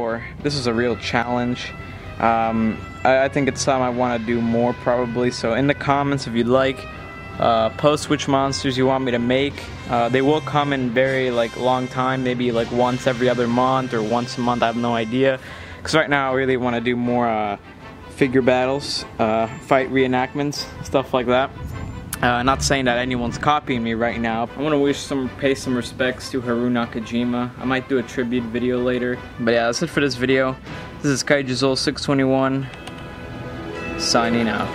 Tower. This is a real challenge. Um, I, I, think it's something I want to do more probably. So in the comments, if you'd like, uh, post which monsters you want me to make. Uh, they will come in very like long time, maybe like once every other month or once a month. I have no idea. Because right now I really want to do more uh, figure battles, uh, fight reenactments, stuff like that. Uh, not saying that anyone's copying me right now. I want to wish some, pay some respects to Haru Nakajima. I might do a tribute video later. But yeah, that's it for this video. This is Kaijuzilla621, signing out.